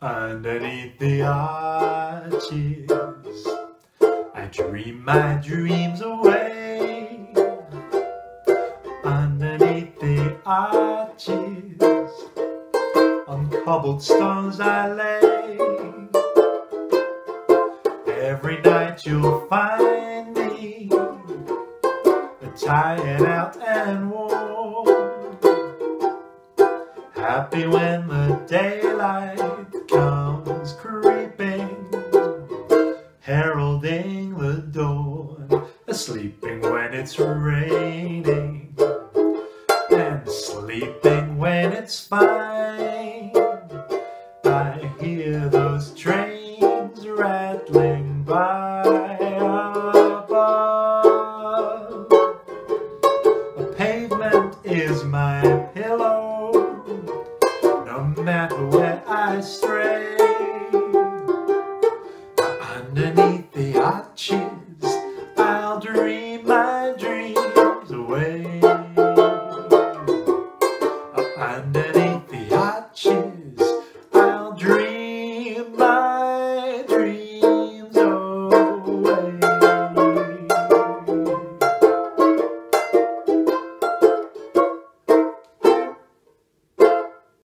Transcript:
Underneath the arches, I dream my dreams away. Underneath the arches, on cobbled stones I lay. Every night you'll find me, tired out and warm. Happy when the daylight comes creeping, heralding the dawn, sleeping when it's raining, and sleeping when it's fine. I hear those trains rattling by above. The pavement is my pillow, no matter where I stray Underneath the arches I'll dream my dreams away. Underneath the arches I'll dream